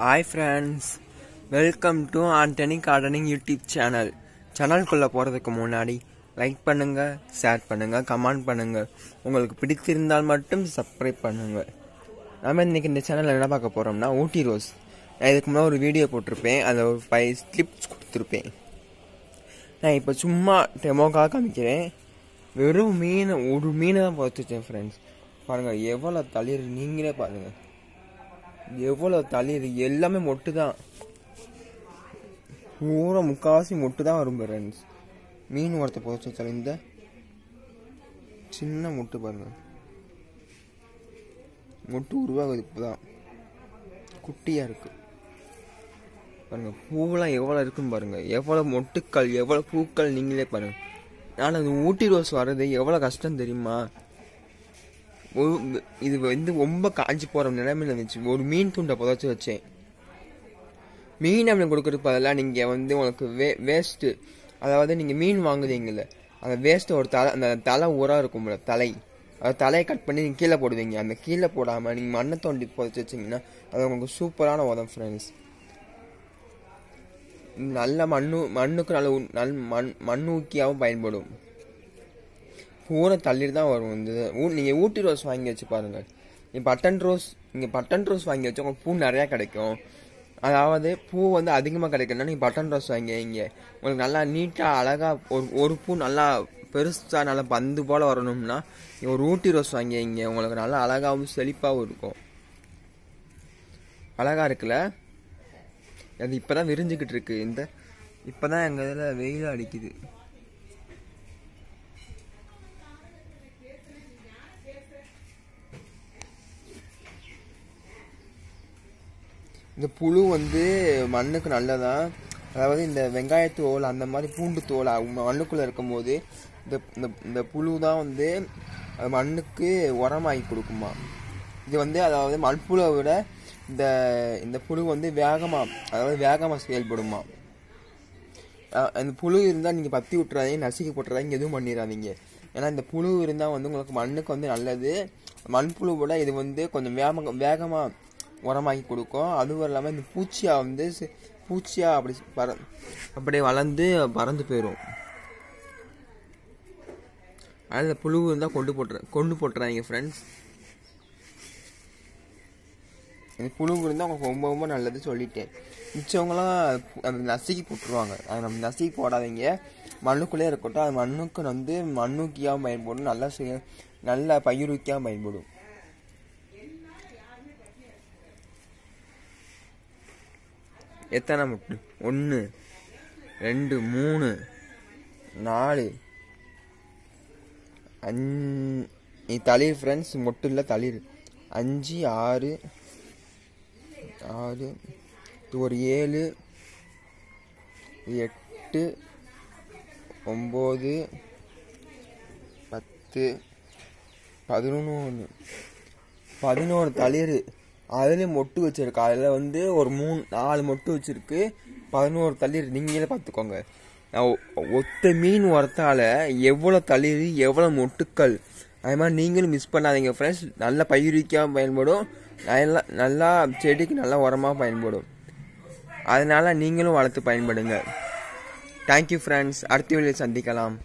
Hi friends welcome to Antony gardening YouTube channel சேனல்குள்ளே போகிறதுக்கு முன்னாடி like பண்ணுங்கள் ஷேர் பண்ணுங்கள் கமெண்ட் பண்ணுங்கள் உங்களுக்கு பிடித்திருந்தால் மட்டும் சப்ஸ்கிரைப் பண்ணுங்கள் நம்ம இன்றைக்கி இந்த சேனலில் என்ன பார்க்க போகிறோம்னா ஊட்டி ரோஸ். நான் இதுக்கு முன்னாடி ஒரு வீடியோ போட்டிருப்பேன். அதில் ஒரு ஃபைவ் ஸ்லிப்ஸ் கொடுத்துருப்பேன். நான் இப்போ சும்மா டெமோக்காக காமிக்கிறேன். வெறும் மீன் ஒரு மீனை தான் பார்த்துச்சேன் ஃப்ரெண்ட்ஸ் பாருங்கள் எவ்வளோ தளிர் நீங்களே பாருங்கள் எவ்வளோ தளிர்? எல்லாமே மொட்டு தான் பூரா முக்காவாசி மொட்டு தான் வரும் ஃப்ரெண்ட்ஸ் மீன் ஒருத்த போச்சு வச்சாலும் இந்த சின்ன மொட்டு பாருங்க. மொட்டு உருவாகுது இப்போதான். குட்டியாக இருக்கு. பாருங்க பூவெல்லாம் எவ்வளோ இருக்குன்னு பாருங்க. எவ்வளோ மொட்டுக்கள் எவ்வளோ பூக்கள் நீங்களே பாருங்க. நான் அது ஊட்டி ரோஸ் வர்றது எவ்வளோ கஷ்டம் தெரியுமா? ஒரு- இது வந்து ரொம்ப காஞ்சி போகிற நிலைமையில இருந்துச்சு ஒரு மீன் துண்டை புதைச்சி வச்சேன். மீன் அப்படி கொடுக்குறதுக்கு பதிலாக நீங்கள் வந்து உங்களுக்கு வே வேஸ்ட்டு அதாவது நீங்கள் மீன் வாங்குதீங்கல்ல அந்த வேஸ்ட்டு ஒரு தலை அந்த தலை ஊராக இருக்கும்ல தலை. அது தலையை கட் பண்ணி நீங்கள் கீழே போடுவீங்க. அந்த கீழே போடாமல் நீங்கள் மண்ணை தோண்டி புதைச்சி வச்சிங்கன்னா அது உங்களுக்கு சூப்பரான உதம் ஃப்ரெண்ட்ஸ் நல்ல மண்ணு மண்ணுக்கு நல்ல உ- நல் மண் மண்ணூக்கியாகவும் பயன்படும். பூரா தள்ளிட்டு தான் வரும். இந்த ஊ நீங்கள் ஊட்டி ரோஸ் வாங்கி வச்சு பாருங்கள் நீ பட்டன் ரோஸ் நீங்கள் பட்டன் ரோஸ் வாங்கி வச்சு உங்களுக்கு பூ நிறையா கிடைக்கும். அதாவது பூ வந்து அதிகமாக கிடைக்கணும்னா நீங்கள் பட்டன் ரோஸ் வாங்கி வைங்க உங்களுக்கு நல்லா நீட்டாக அழகாக ஒரு ஒரு பூ நல்லா பெருசாக நல்லா பந்து போல் வரணும்னா நீங்கள் ஒரு ஊட்டி ரோஸ் வாங்கி வைங்க உங்களுக்கு நல்லா அழகாகவும் செழிப்பாகவும் இருக்கும். அழகாக இருக்குல்ல? அது இப்போ தான் விரிஞ்சுக்கிட்டு இருக்குது இந்த இப்போ தான் எங்கள் இதில் வெயில் அடிக்குது. இந்த புழு வந்து மண்ணுக்கு நல்லதா? அதாவது இந்த வெங்காயத்தோல் அந்த மாதிரி பூண்டு தோல் மண்ணுக்குள்ளே இருக்கும் இருக்கும்போது இந்த இந்த இந்த புழு தான் வந்து மண்ணுக்கு உரமாகி கொடுக்குமா? இது வந்து அதாவது மண்புழுவை விட இந்த இந்த புழு வந்து வேகமாக அதாவது வேகமாக செயல்படுமா? அஹ் அந்த புழு இருந்தால் நீங்கள் பற்றி விட்டுறாதீங்க நசுக்கி போட்டுறாதீங்க எதுவும் பண்ணிடாதீங்க. ஏன்னா இந்த புழு இருந்தால் வந்து உங்களுக்கு மண்ணுக்கு வந்து நல்லது. மண்புழு விட இது வந்து கொஞ்சம் வேக வேகமாக உரமாக்கி கொடுக்கும். அதுவும் இல்லாமல் இந்த பூச்சியாக வந்து சி- பூச்சியா அப்படி பற அப்படியே வளர்ந்து பறந்து போயிடும் அதனால் புழு இருந்தால் கொண்டு போட்டுற கொண்டு போட்டுறாங்க ஃப்ரெண்ட்ஸ் இந்த புழு இருந்தால் உங்களுக்கு ரொம்ப ரொம்ப நல்லது சொல்லிட்டேன். மிச்சவங்களாம் அந்த நசுக்கி போட்டுருவாங்க. அது நம்ம நசுக்கி போடாதீங்க. மண்ணுக்குள்ளே இருக்கட்டும். அது மண்ணுக்கு வந்து மண்ணுக்கியாக பயன்படும். நல்லா செய்ய நல்ல பயிருக்கியாக பயன்படும். எத்தனை முட்டு? ஒன்று ரெண்டு மூணு நாலு. அஞ்சு தளிர் ஃப்ரெண்ட்ஸ் மொட்டு இல்லை தளிர் அஞ்சு ஆறு ஆறு ஒரு ஏழு இது எட்டு ஒம்பது பத்து பதினொன்று பதினோரு தளிர் அதுலேயும் மொட்டு வச்சுருக்கு. அதில் வந்து ஒரு மூணு நாலு மொட்டு வச்சுருக்கு. பதினோரு தளிர் நீங்களே பார்த்துக்கோங்க ஒத்த மீன் உரத்தால எவ்வளோ தளிர் எவ்வளோ மொட்டுக்கள். அது மாதிரி நீங்களும் மிஸ் பண்ணாதீங்க ஃப்ரெண்ட்ஸ் நல்லா பயிரிக்காக பயன்படும். நல்லா நல்லா செடிக்கு நல்லா உரமாக பயன்படும். அதனால் நீங்களும் வளர்த்து பயன்படுங்க. தேங்க்யூ ஃப்ரெண்ட்ஸ் அடுத்த வீடியோ சந்திக்கலாம்.